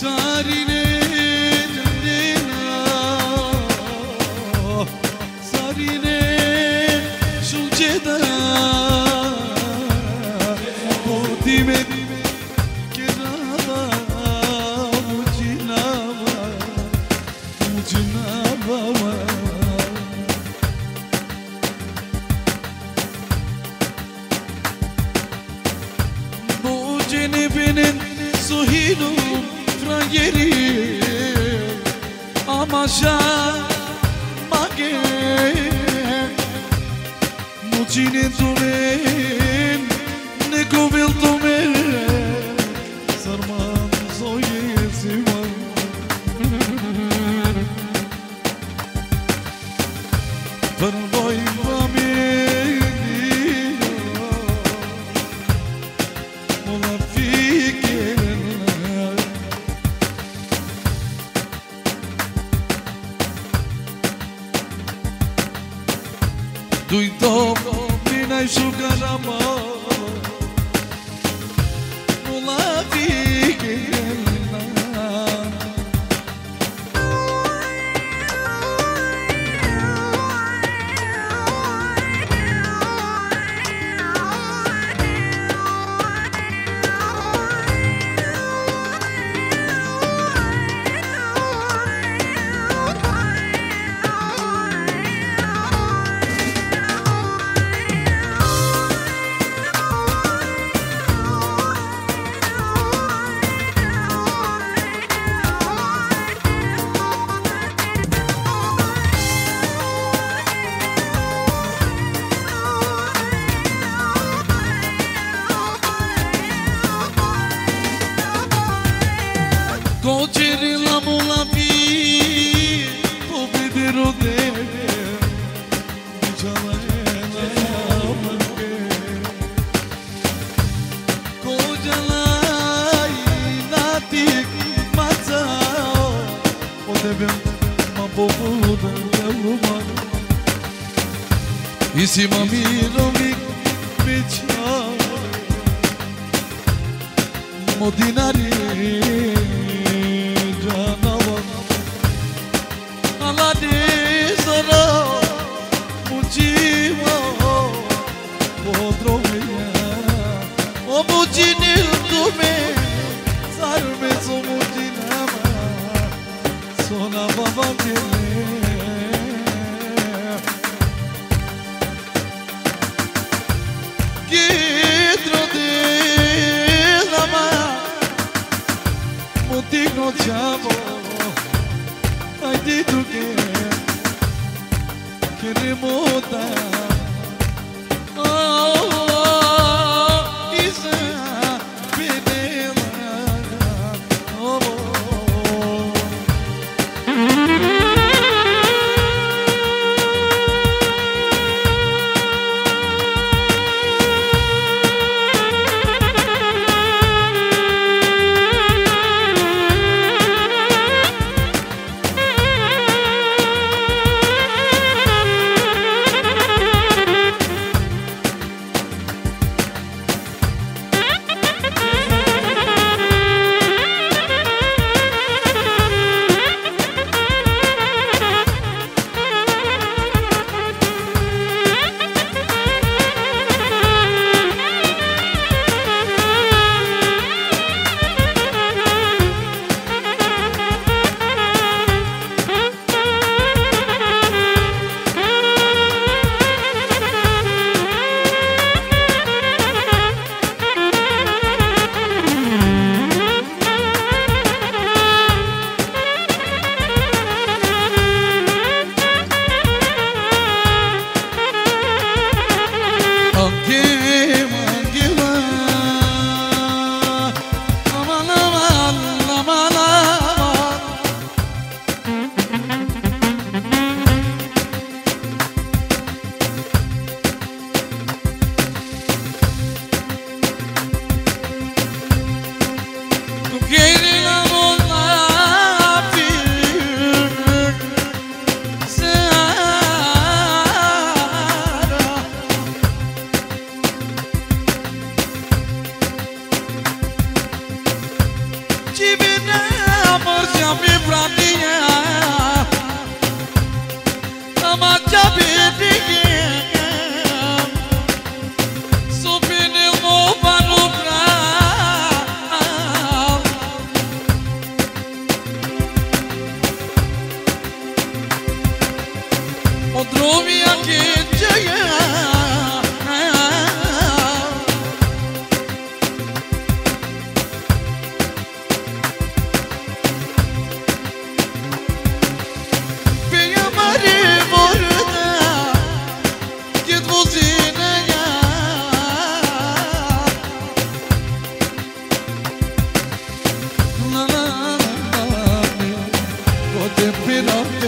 Sarine canına sarine Dime, dime. Frangeri Amasha Mage Mujini tumen Ne kovil tumen Sarman zoye sivan Pervoj Duy top, bine ai jucat Dođeri la mola vi Pobedi rodene Uđalena obrke Dođela i natik Macao O tebe ma pobuda Ljubom I si ma mirovnik Bića Modinari Modinari sola baba dile Κίτρο τη δαμά Μου τη γνωτιά μου Αιντή του και Κύριε μου again. tive nem lift it up.